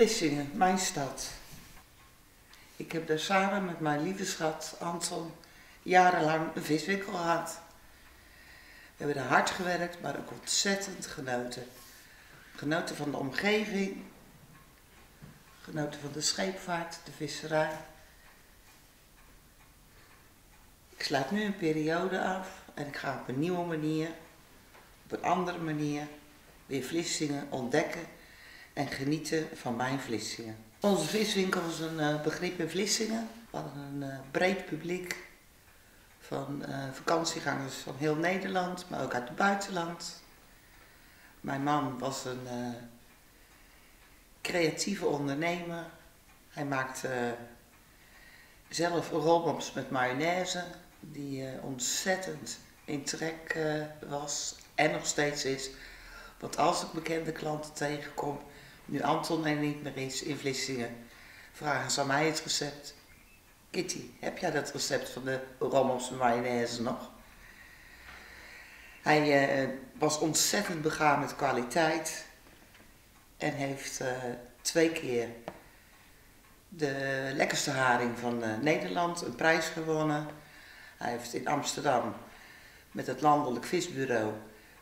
Vlissingen, mijn stad. Ik heb daar samen met mijn lieve schat Anton jarenlang een viswinkel gehad. We hebben er hard gewerkt, maar ook ontzettend genoten. Genoten van de omgeving, genoten van de scheepvaart, de visserij. Ik sluit nu een periode af en ik ga op een nieuwe manier, op een andere manier, weer Vlissingen ontdekken en genieten van mijn Vlissingen. Onze viswinkel is een uh, begrip in Vlissingen. We hadden een uh, breed publiek van uh, vakantiegangers van heel Nederland, maar ook uit het buitenland. Mijn man was een creatieve ondernemer. Hij maakte zelf rolmops met mayonaise, die ontzettend in trek was en nog steeds is. Want als ik bekende klanten tegenkom, nu Anton er niet meer is in Vlissingen, vragen ze mij het recept. Kitty, heb jij dat recept van de rommels mayonaise nog? Hij uh, was ontzettend begaan met kwaliteit en heeft uh, twee keer de lekkerste haring van uh, Nederland een prijs gewonnen. Hij heeft in Amsterdam met het Landelijk Visbureau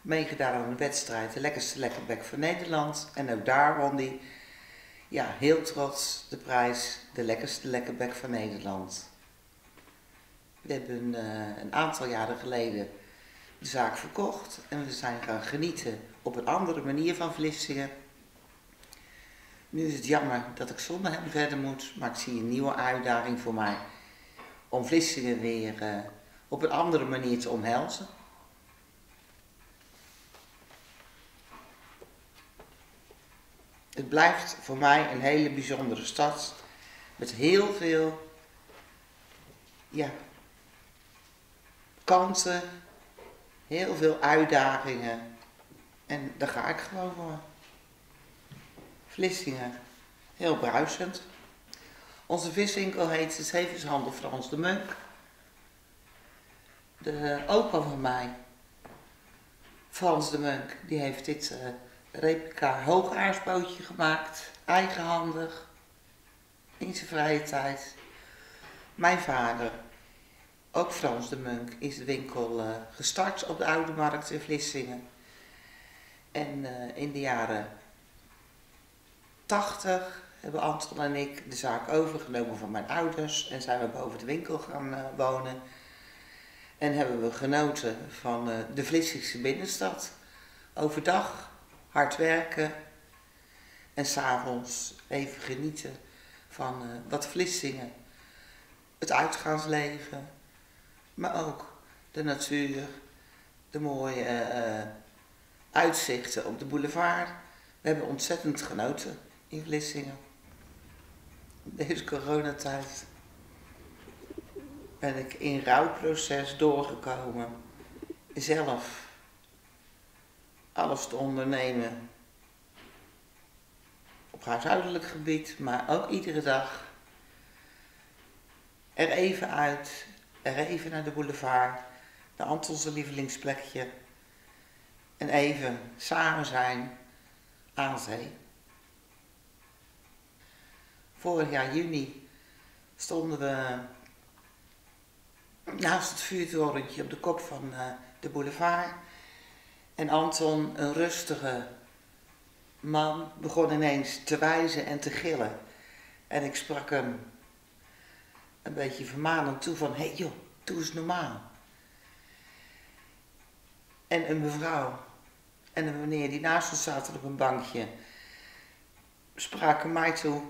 meegedaan aan een wedstrijd, de lekkerste lekkerbek van Nederland. En ook daar won hij ja, heel trots de prijs, de lekkerste lekkerbek van Nederland. We hebben uh, een aantal jaren geleden de zaak verkocht en we zijn gaan genieten op een andere manier van Vlissingen. Nu is het jammer dat ik zonder hem verder moet, maar ik zie een nieuwe uitdaging voor mij om Vlissingen weer uh, op een andere manier te omhelzen. Het blijft voor mij een hele bijzondere stad met heel veel ja, kansen, heel veel uitdagingen. En daar ga ik gewoon voor. Vlissingen, heel bruisend. Onze viswinkel heet de Zevenshandel Frans de Munk. De opa van mij, Frans de Munk, die heeft dit uh, replica hoogaarsbootje gemaakt, eigenhandig, in zijn vrije tijd. Mijn vader, ook Frans de Munk, is de winkel uh, gestart op de Oude Markt in Vlissingen. En uh, in de jaren 80 hebben Anton en ik de zaak overgenomen van mijn ouders en zijn we boven de winkel gaan uh, wonen. En hebben we genoten van de Vlissingse binnenstad. Overdag hard werken en s'avonds even genieten van uh, wat Vlissingen, het uitgaansleven, maar ook de natuur, de mooie uh, uitzichten op de boulevard. We hebben ontzettend genoten in Vlissingen. Deze coronatijd ben ik in rouwproces doorgekomen. Zelf alles te ondernemen. Op huishoudelijk gebied, maar ook iedere dag. Er even uit, er even naar de boulevard, naar Antonse lievelingsplekje. En even samen zijn aan zee. Vorig jaar juni stonden we naast het vuurtorentje op de kop van uh, de boulevard en Anton, een rustige man, begon ineens te wijzen en te gillen. En ik sprak hem een beetje vermanend toe van, hé joh, doe eens normaal. En een mevrouw en een meneer die naast ons zaten op een bankje, spraken mij toe,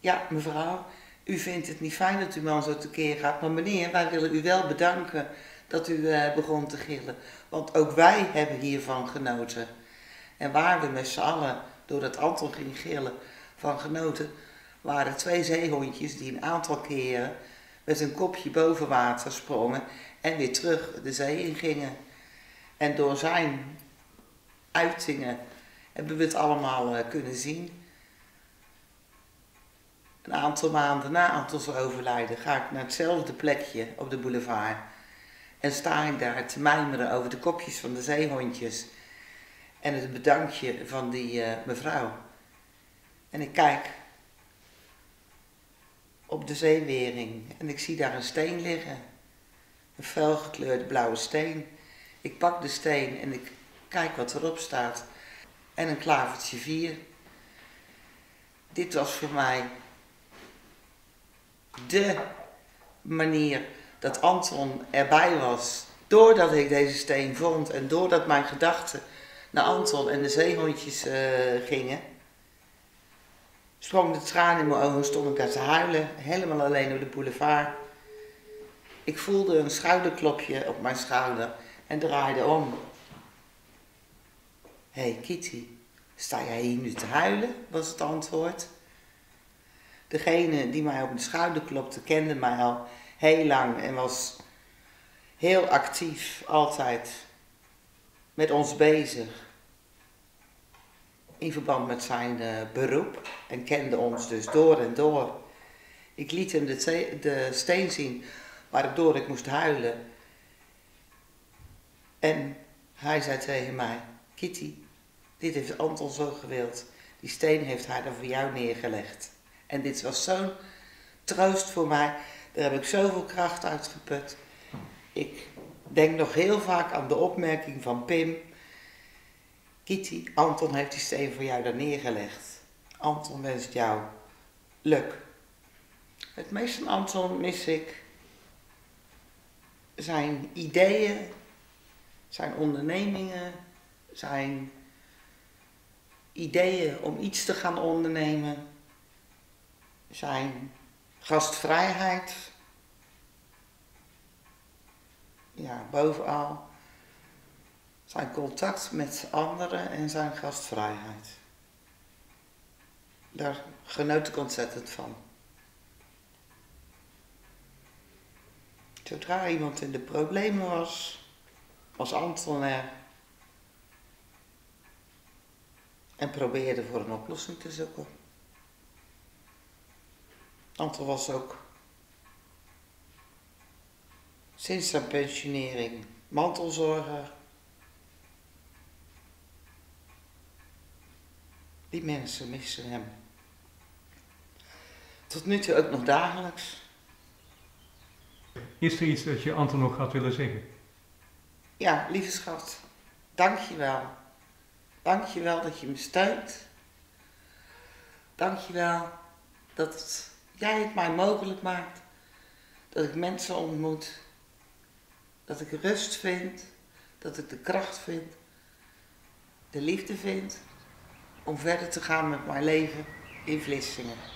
ja mevrouw, u vindt het niet fijn dat uw man zo tekeer gaat, maar meneer, wij willen u wel bedanken dat u uh, begon te gillen. Want ook wij hebben hiervan genoten. En waar we met z'n allen, doordat Anton ging gillen, van genoten, waren twee zeehondjes die een aantal keren met een kopje boven water sprongen en weer terug de zee in gingen. En door zijn uitingen hebben we het allemaal uh, kunnen zien. Een aantal maanden na Antons overlijden ga ik naar hetzelfde plekje op de boulevard. En sta ik daar te mijmeren over de kopjes van de zeehondjes en het bedankje van die uh, mevrouw. En ik kijk op de zeewering en ik zie daar een steen liggen. Een felgekleurde blauwe steen. Ik pak de steen en ik kijk wat erop staat. En een klavertje vier. Dit was voor mij de manier dat Anton erbij was. Doordat ik deze steen vond en doordat mijn gedachten naar Anton en de zeehondjes uh, gingen, sprong de traan in mijn ogen, stond ik daar te huilen, helemaal alleen op de boulevard. Ik voelde een schouderklopje op mijn schouder en draaide om. Hé hey Kitty, sta jij hier nu te huilen? was het antwoord. Degene die mij op de schouder klopte kende mij al heel lang en was heel actief, altijd met ons bezig. In verband met zijn uh, beroep en kende ons dus door en door. Ik liet hem de, de steen zien waardoor ik moest huilen. En hij zei tegen mij: Kitty, dit heeft Anton zo gewild. Die steen heeft hij er voor jou neergelegd. En dit was zo'n troost voor mij. Daar heb ik zoveel kracht uit geput. Ik denk nog heel vaak aan de opmerking van Pim. Kitty, Anton heeft die steen voor jou daar neergelegd. Anton wenst jou luk. Het meest van Anton mis ik zijn ideeën, zijn ondernemingen, zijn ideeën om iets te gaan ondernemen, zijn gastvrijheid, ja, bovenal zijn contact met anderen en zijn gastvrijheid. Daar genoot ik ontzettend van. Zodra iemand in de problemen was, was Anton er en probeerde voor een oplossing te zoeken. Anton was ook sinds zijn pensionering mantelzorger. Die mensen missen hem. Tot nu toe ook nog dagelijks. Is er iets dat je Anton nog had willen zeggen? Ja, lieve schat, dank je wel. Dank je wel dat je me steunt. Dank je wel dat jij het mij mogelijk maakt. Dat ik mensen ontmoet. Dat ik rust vind. Dat ik de kracht vind. De liefde vind. Om verder te gaan met mijn leven in Vlissingen.